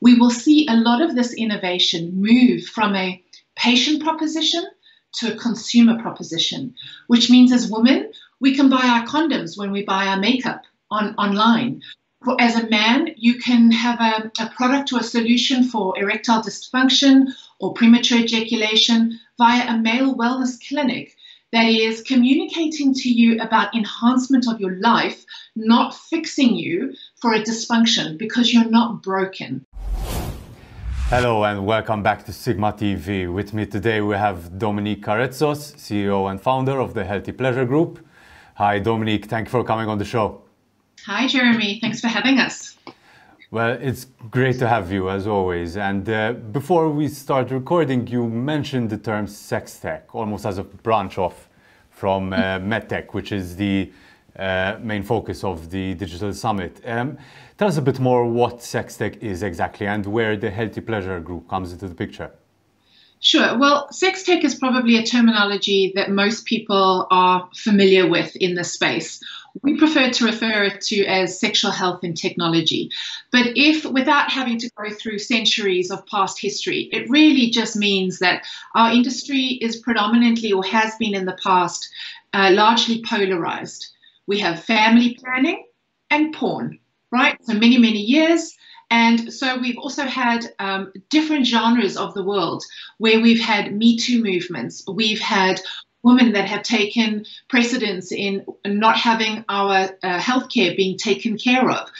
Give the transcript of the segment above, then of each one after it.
we will see a lot of this innovation move from a patient proposition to a consumer proposition, which means as women, we can buy our condoms when we buy our makeup on online. As a man, you can have a, a product or a solution for erectile dysfunction or premature ejaculation via a male wellness clinic that is communicating to you about enhancement of your life, not fixing you for a dysfunction because you're not broken. Hello and welcome back to Sigma TV. With me today we have Dominique Karetsos, CEO and founder of the Healthy Pleasure Group. Hi Dominique, thank you for coming on the show. Hi Jeremy, thanks for having us. Well, it's great to have you as always. And uh, before we start recording, you mentioned the term sex tech almost as a branch off from uh, MedTech, which is the uh, main focus of the Digital Summit. Um, tell us a bit more what sex tech is exactly and where the Healthy Pleasure Group comes into the picture. Sure. Well, sex tech is probably a terminology that most people are familiar with in this space. We prefer to refer it to as sexual health and technology. But if, without having to go through centuries of past history, it really just means that our industry is predominantly or has been in the past uh, largely polarized. We have family planning and porn, right? So many, many years. And so we've also had um, different genres of the world where we've had Me Too movements, we've had women that have taken precedence in not having our uh, healthcare being taken care of.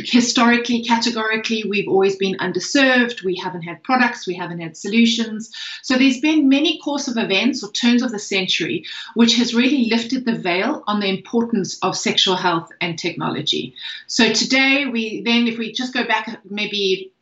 Historically, categorically, we've always been underserved. We haven't had products, we haven't had solutions. So there's been many course of events or turns of the century which has really lifted the veil on the importance of sexual health and technology. So today, we then, if we just go back maybe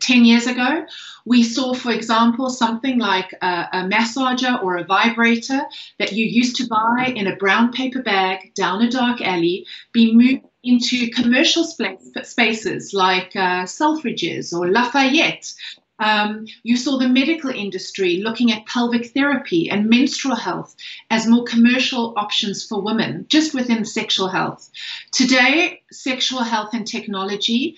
10 years ago, we saw, for example, something like a, a, massager or a vibrator that you used to buy in a brown paper bag down a dark alley be moved into commercial spaces like uh, Selfridges or Lafayette um, you saw the medical industry looking at pelvic therapy and menstrual health as more commercial options for women, just within sexual health. Today, sexual health and technology,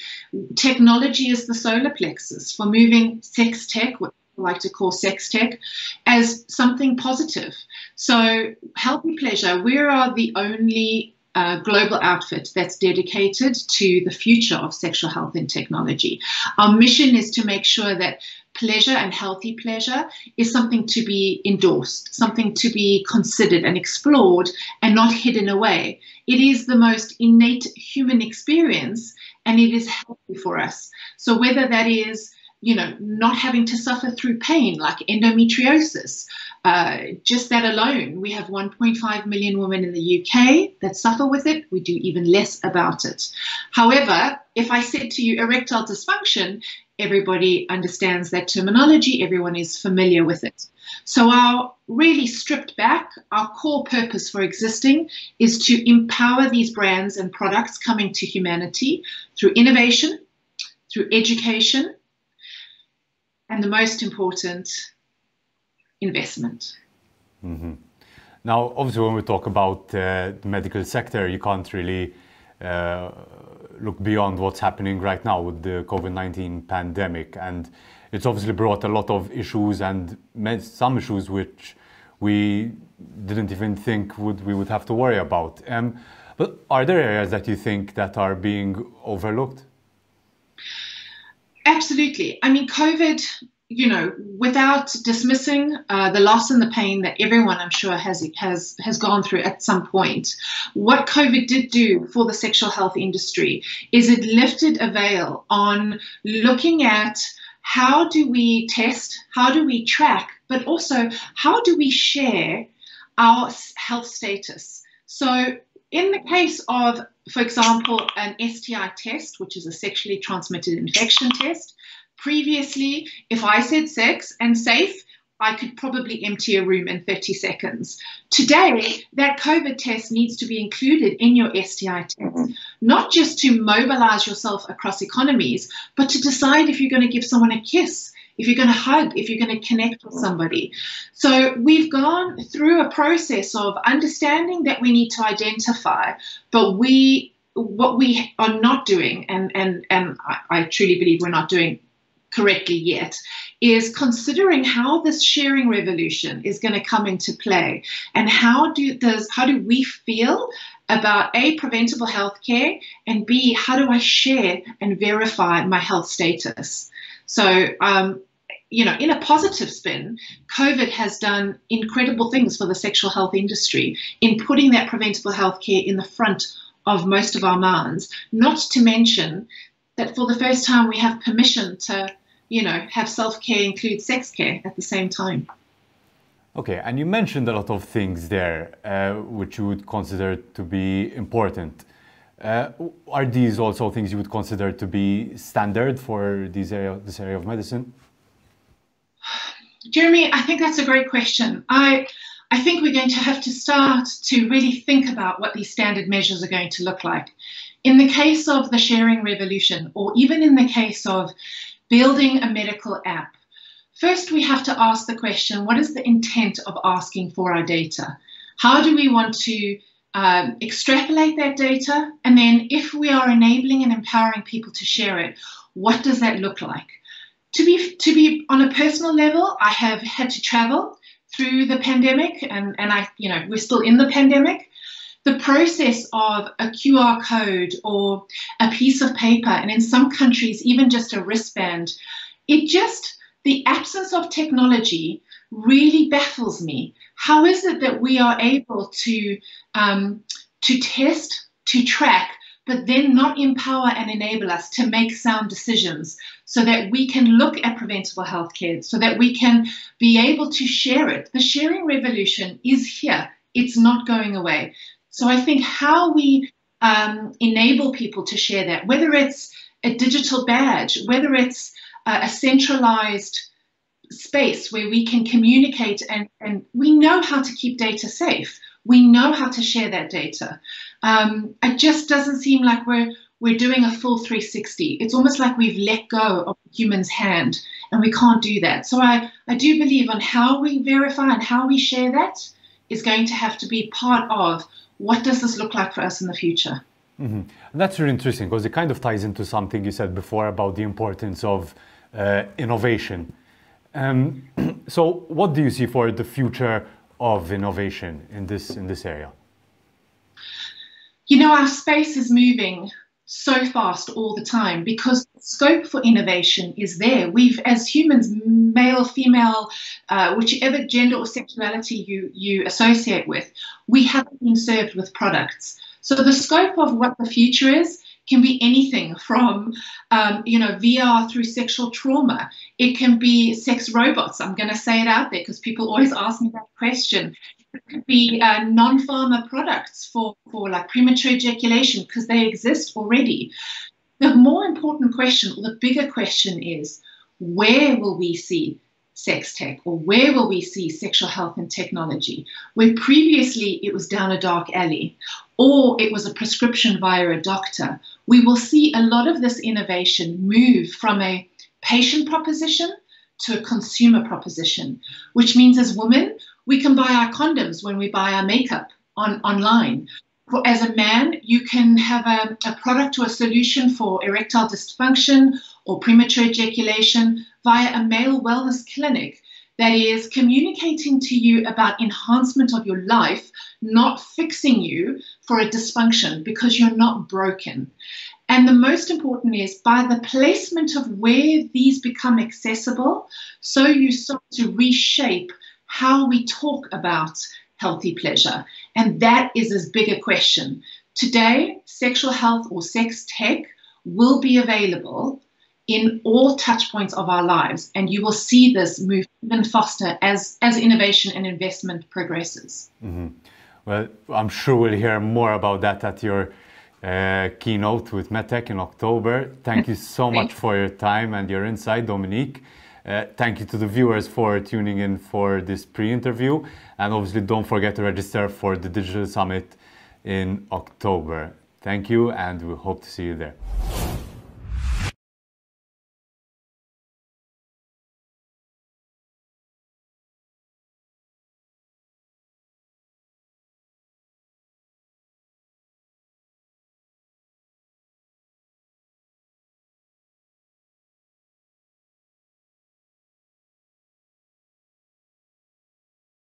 technology is the solar plexus for moving sex tech, what I like to call sex tech, as something positive. So, Healthy Pleasure, we are the only uh, global outfit that's dedicated to the future of sexual health and technology. Our mission is to make sure that pleasure and healthy pleasure is something to be endorsed, something to be considered and explored and not hidden away. It is the most innate human experience and it is healthy for us. So, whether that is you know, not having to suffer through pain like endometriosis. Uh, just that alone, we have 1.5 million women in the UK that suffer with it. We do even less about it. However, if I said to you erectile dysfunction, everybody understands that terminology, everyone is familiar with it. So, our really stripped back, our core purpose for existing is to empower these brands and products coming to humanity through innovation, through education, and the most important, investment. Mm-hmm. Now, obviously, when we talk about uh, the medical sector, you can't really look beyond what's happening right now with the COVID 19 pandemic. And it's obviously brought a lot of issues and some issues which we didn't even think would we would have to worry about. Um, but are there areas that you think that are being overlooked? Absolutely. I mean, COVID, you know, without dismissing uh, the loss and the pain that everyone, I'm sure, has has has gone through at some point, what COVID did do for the sexual health industry is it lifted a veil on looking at how do we test, how do we track, but also how do we share our health status. So in the case of, for example, an STI test, which is a sexually transmitted infection test, previously, if I said sex and safe, I could probably empty a room in 30 seconds. Today, that COVID test needs to be included in your STI test, mm-hmm. not just to mobilize yourself across economies, but to decide if you're going to give someone a kiss, if you're going to hug, if you're going to connect with somebody. So we've gone through a process of understanding that we need to identify, but we what we are not doing, and and and I, I truly believe we're not doing correctly yet is considering how this sharing revolution is going to come into play and how do does how do we feel about a preventable health care and b how do i share and verify my health status so um, you know, in a positive spin, COVID has done incredible things for the sexual health industry in putting that preventable health care in the front of most of our minds. Not to mention that for the first time we have permission to you know, have self-care include sex care at the same time. Okay, and you mentioned a lot of things there uh, which you would consider to be important. Uh, are these also things you would consider to be standard for this area, this area of medicine? Jeremy, I think that's a great question. I, I think we're going to have to start to really think about what these standard measures are going to look like. In the case of the sharing revolution, or even in the case of building a medical app, first we have to ask the question what is the intent of asking for our data? How do we want to um, extrapolate that data? And then, if we are enabling and empowering people to share it, what does that look like? To be, to be on a personal level, I have had to travel through the pandemic, and, and I, you know, we're still in the pandemic the process of a QR code or a piece of paper, and in some countries, even just a wristband, it just, the absence of technology really baffles me. How is it that we are able to, um, to test, to track, but then not empower and enable us to make sound decisions so that we can look at preventable health care, so that we can be able to share it. The sharing revolution is here. It's not going away. So I think how we um, enable people to share that, whether it's a digital badge, whether it's uh, a centralized space where we can communicate and, and we know how to keep data safe. We know how to share that data. Um, it just doesn't seem like we're we're doing a full 360. It's almost like we've let go of the human's hand and we can't do that. So I, I do believe on how we verify and how we share that is going to have to be part of what does this look like for us in the future? Mm-hmm. That's really interesting because it kind of ties into something you said before about the importance of uh, innovation. Um, so, what do you see for the future of innovation in this in this area? You know, our space is moving so fast all the time because scope for innovation is there. We've, as humans, male, female, uh, whichever gender or sexuality you, you associate with, we haven't been served with products. So the scope of what the future is can be anything from, um, you know, VR through sexual trauma. It can be sex robots. I'm going to say it out there because people always ask me that question. Be uh, non-pharma products for, for like premature ejaculation because they exist already. The more important question, or the bigger question is, where will we see sex tech or where will we see sexual health and technology where previously it was down a dark alley or it was a prescription via a doctor we will see a lot of this innovation move from a patient proposition to a consumer proposition which means as women we can buy our condoms when we buy our makeup on online. As a man, you can have a, a product or a solution for erectile dysfunction or premature ejaculation via a male wellness clinic that is communicating to you about enhancement of your life, not fixing you for a dysfunction because you're not broken. And the most important is by the placement of where these become accessible, so you start to reshape how we talk about healthy pleasure. And that is as big a question. Today, sexual health or sex tech will be available in all touch points of our lives. And you will see this move even faster as, as innovation and investment progresses. Mm-hmm. Well, I'm sure we'll hear more about that at your uh, keynote with MedTech in October. Thank you so much for your time and your insight, Dominique. Uh, thank you to the viewers for tuning in for this pre-interview. And obviously don't forget to register for the Digital Summit in October. Thank you and we hope to see you there.